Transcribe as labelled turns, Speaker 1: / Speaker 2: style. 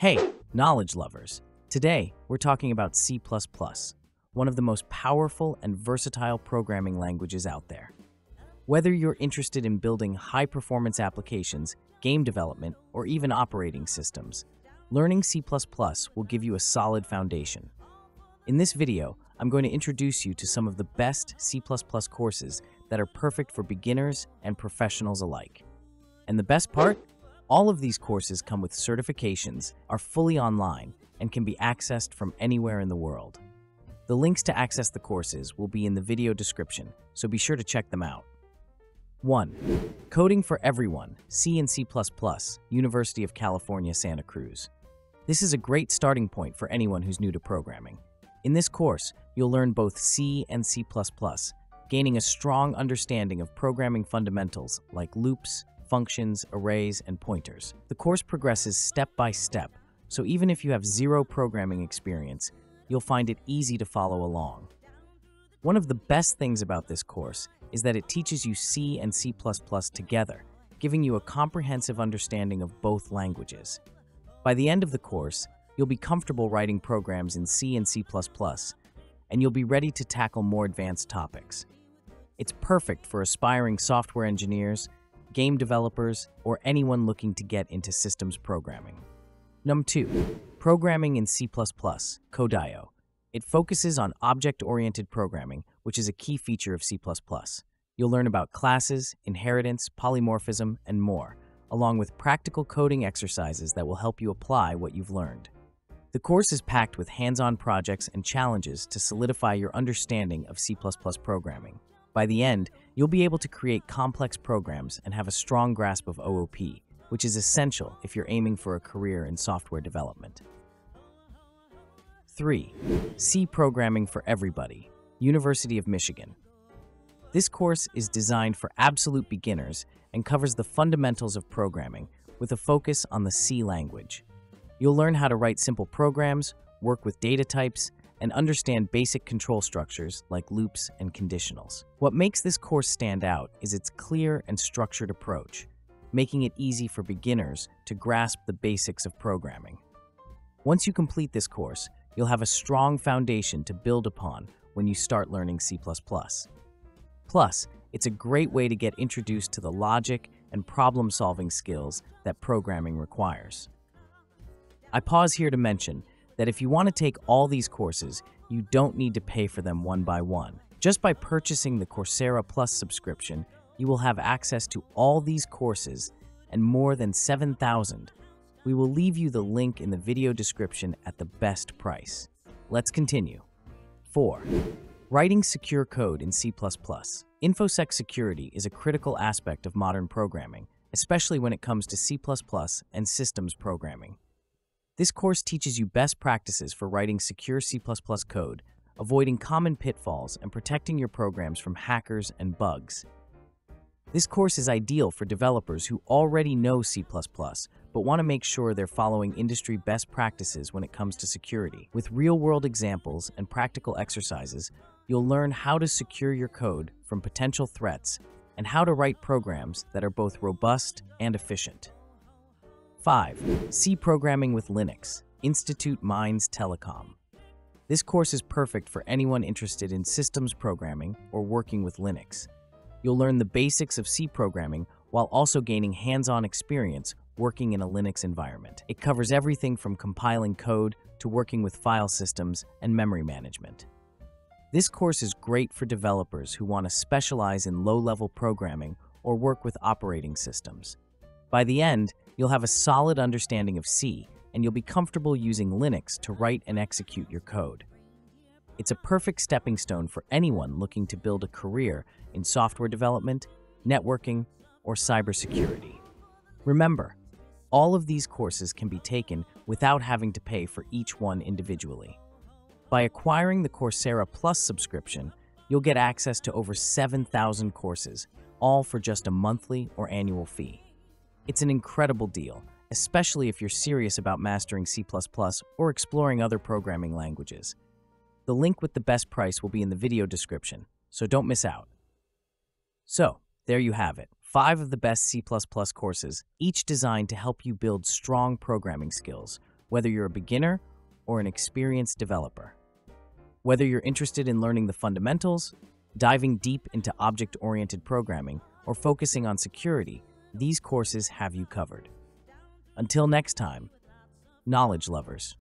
Speaker 1: Hey, knowledge lovers! Today, we're talking about C++, one of the most powerful and versatile programming languages out there. Whether you're interested in building high-performance applications, game development, or even operating systems, learning C++ will give you a solid foundation. In this video, I'm going to introduce you to some of the best C++ courses that are perfect for beginners and professionals alike. And the best part? All of these courses come with certifications, are fully online, and can be accessed from anywhere in the world. The links to access the courses will be in the video description, so be sure to check them out. 1. Coding for Everyone, C and C++, University of California, Santa Cruz. This is a great starting point for anyone who's new to programming. In this course, you'll learn both C and C++, gaining a strong understanding of programming fundamentals like loops, functions, arrays, and pointers. The course progresses step by step, so even if you have zero programming experience, you'll find it easy to follow along. One of the best things about this course is that it teaches you C and C++ together, giving you a comprehensive understanding of both languages. By the end of the course, you'll be comfortable writing programs in C and C++, and you'll be ready to tackle more advanced topics. It's perfect for aspiring software engineers, game developers, or anyone looking to get into systems programming. Number 2. Programming in C++, Codio. It focuses on object-oriented programming, which is a key feature of C++. You'll learn about classes, inheritance, polymorphism, and more, along with practical coding exercises that will help you apply what you've learned. The course is packed with hands-on projects and challenges to solidify your understanding of C++ programming. By the end, you'll be able to create complex programs and have a strong grasp of OOP, which is essential if you're aiming for a career in software development. 3. C Programming for Everybody, University of Michigan. This course is designed for absolute beginners and covers the fundamentals of programming with a focus on the C language. You'll learn how to write simple programs, work with data types, and understand basic control structures like loops and conditionals. What makes this course stand out is its clear and structured approach, making it easy for beginners to grasp the basics of programming. Once you complete this course, you'll have a strong foundation to build upon when you start learning C++. Plus, it's a great way to get introduced to the logic and problem-solving skills that programming requires. I pause here to mention that if you want to take all these courses, you don't need to pay for them one by one. Just by purchasing the Coursera Plus subscription, you will have access to all these courses and more than 7,000. We will leave you the link in the video description at the best price. Let's continue. 4. Writing secure code in C++. InfoSec security is a critical aspect of modern programming, especially when it comes to C++ and systems programming. This course teaches you best practices for writing secure C++ code, avoiding common pitfalls, and protecting your programs from hackers and bugs. This course is ideal for developers who already know C++, but want to make sure they're following industry best practices when it comes to security. With real-world examples and practical exercises, you'll learn how to secure your code from potential threats and how to write programs that are both robust and efficient. 5. C Programming with Linux, Institute Mines Telecom. This course is perfect for anyone interested in systems programming or working with Linux. You'll learn the basics of C programming while also gaining hands-on experience working in a Linux environment. It covers everything from compiling code to working with file systems and memory management. This course is great for developers who want to specialize in low-level programming or work with operating systems. By the end, you'll have a solid understanding of C, and you'll be comfortable using Linux to write and execute your code. It's a perfect stepping stone for anyone looking to build a career in software development, networking, or cybersecurity. Remember, all of these courses can be taken without having to pay for each one individually. By acquiring the Coursera Plus subscription, you'll get access to over 7,000 courses, all for just a monthly or annual fee. It's an incredible deal, especially if you're serious about mastering C++ or exploring other programming languages. The link with the best price will be in the video description, so don't miss out. So, there you have it, five of the best C++ courses, each designed to help you build strong programming skills, whether you're a beginner or an experienced developer. Whether you're interested in learning the fundamentals, diving deep into object-oriented programming, or focusing on security, these courses have you covered. Until next time, knowledge lovers.